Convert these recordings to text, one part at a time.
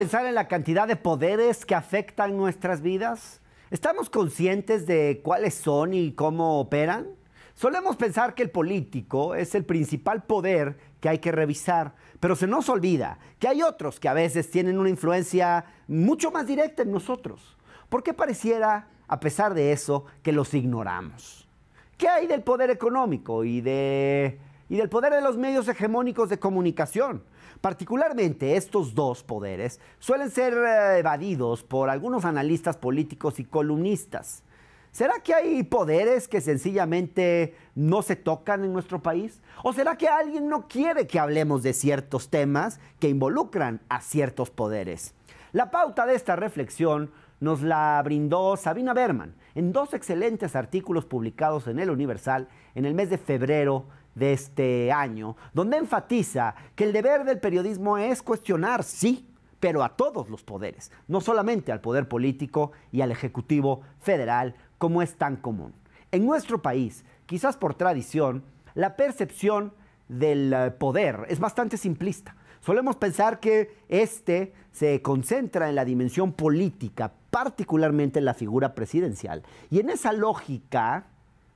pensar en la cantidad de poderes que afectan nuestras vidas? ¿Estamos conscientes de cuáles son y cómo operan? Solemos pensar que el político es el principal poder que hay que revisar, pero se nos olvida que hay otros que a veces tienen una influencia mucho más directa en nosotros. ¿Por qué pareciera, a pesar de eso, que los ignoramos? ¿Qué hay del poder económico y, de, y del poder de los medios hegemónicos de comunicación? Particularmente estos dos poderes suelen ser eh, evadidos por algunos analistas políticos y columnistas. ¿Será que hay poderes que sencillamente no se tocan en nuestro país? ¿O será que alguien no quiere que hablemos de ciertos temas que involucran a ciertos poderes? La pauta de esta reflexión nos la brindó Sabina Berman en dos excelentes artículos publicados en El Universal en el mes de febrero de este año, donde enfatiza que el deber del periodismo es cuestionar, sí, pero a todos los poderes, no solamente al poder político y al Ejecutivo federal, como es tan común. En nuestro país, quizás por tradición, la percepción del eh, poder es bastante simplista. Solemos pensar que este se concentra en la dimensión política, particularmente en la figura presidencial. Y en esa lógica,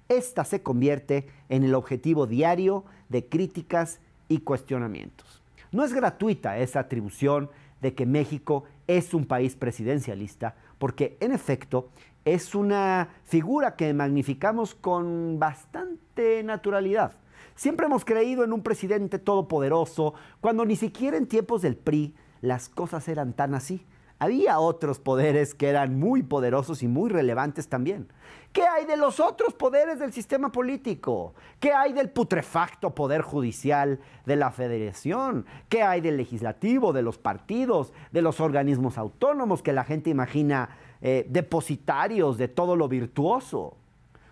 esta se convierte en el objetivo diario de críticas y cuestionamientos. No es gratuita esa atribución de que México es un país presidencialista, porque en efecto es una figura que magnificamos con bastante naturalidad. Siempre hemos creído en un presidente todopoderoso, cuando ni siquiera en tiempos del PRI las cosas eran tan así. Había otros poderes que eran muy poderosos y muy relevantes también. ¿Qué hay de los otros poderes del sistema político? ¿Qué hay del putrefacto poder judicial de la federación? ¿Qué hay del legislativo, de los partidos, de los organismos autónomos que la gente imagina eh, depositarios de todo lo virtuoso?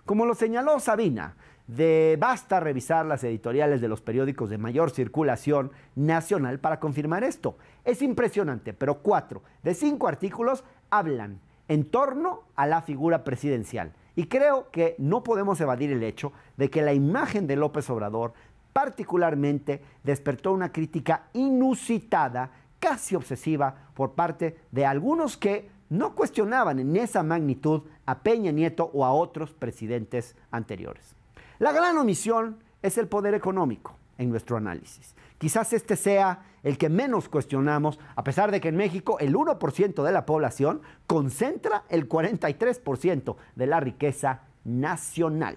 Como lo señaló Sabina, de basta revisar las editoriales de los periódicos de mayor circulación nacional para confirmar esto. Es impresionante, pero cuatro de cinco artículos hablan en torno a la figura presidencial. Y creo que no podemos evadir el hecho de que la imagen de López Obrador particularmente despertó una crítica inusitada, casi obsesiva, por parte de algunos que no cuestionaban en esa magnitud a Peña Nieto o a otros presidentes anteriores. La gran omisión es el poder económico en nuestro análisis. Quizás este sea el que menos cuestionamos, a pesar de que en México el 1% de la población concentra el 43% de la riqueza nacional.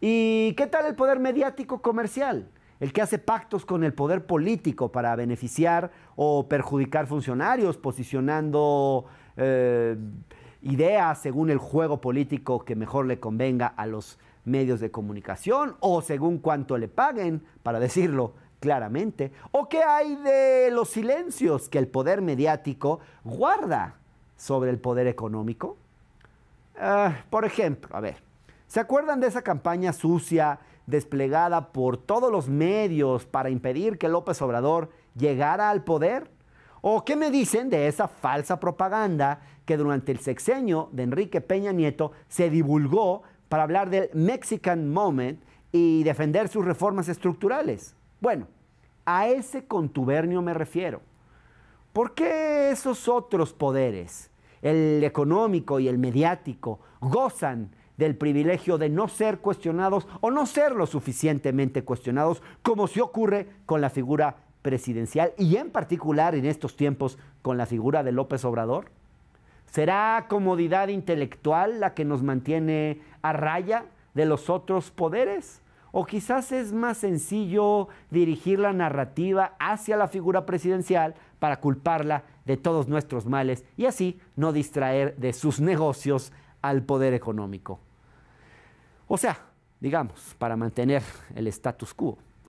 ¿Y qué tal el poder mediático comercial? El que hace pactos con el poder político para beneficiar o perjudicar funcionarios, posicionando eh, ideas según el juego político que mejor le convenga a los medios de comunicación o según cuánto le paguen, para decirlo claramente, o qué hay de los silencios que el poder mediático guarda sobre el poder económico. Ah, por ejemplo, a ver, ¿se acuerdan de esa campaña sucia desplegada por todos los medios para impedir que López Obrador llegara al poder? ¿O qué me dicen de esa falsa propaganda que durante el sexenio de Enrique Peña Nieto se divulgó para hablar del Mexican Moment y defender sus reformas estructurales. Bueno, a ese contubernio me refiero. ¿Por qué esos otros poderes, el económico y el mediático, gozan del privilegio de no ser cuestionados o no ser lo suficientemente cuestionados como se ocurre con la figura presidencial y en particular en estos tiempos con la figura de López Obrador? ¿Será comodidad intelectual la que nos mantiene a raya de los otros poderes? ¿O quizás es más sencillo dirigir la narrativa hacia la figura presidencial para culparla de todos nuestros males y así no distraer de sus negocios al poder económico? O sea, digamos, para mantener el status quo.